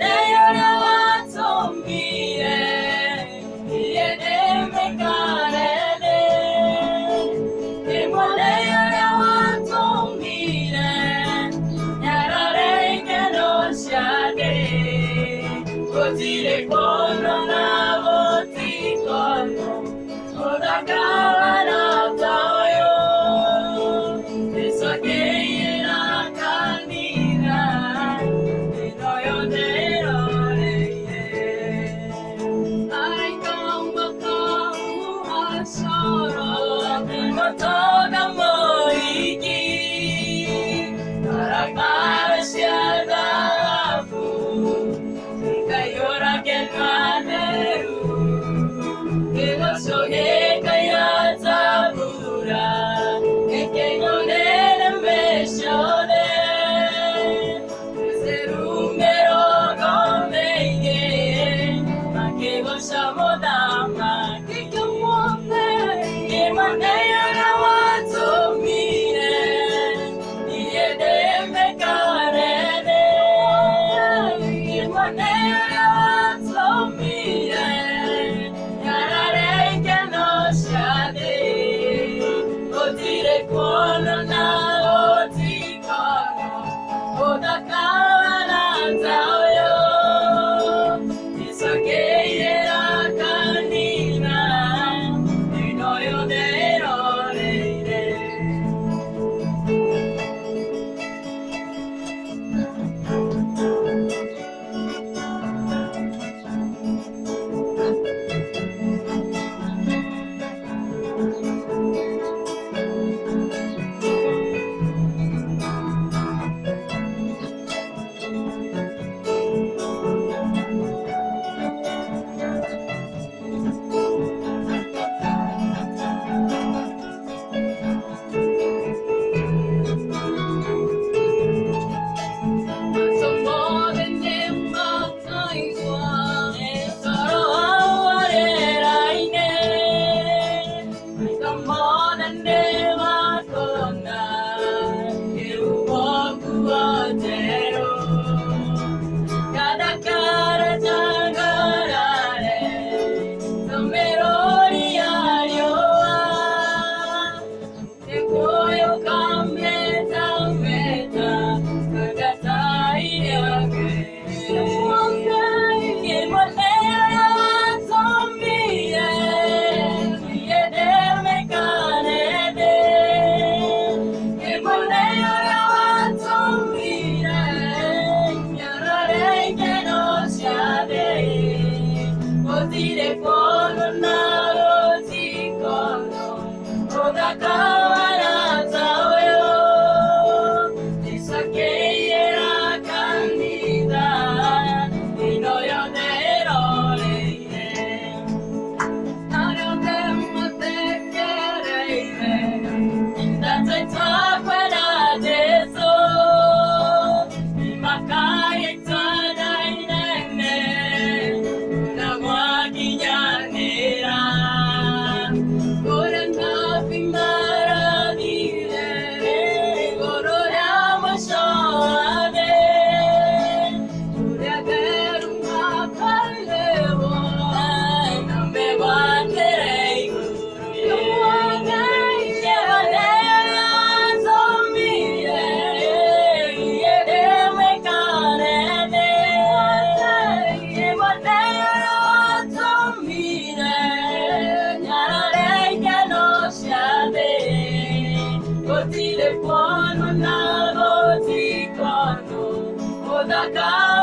morning. y Kono na Dire kono Odakawa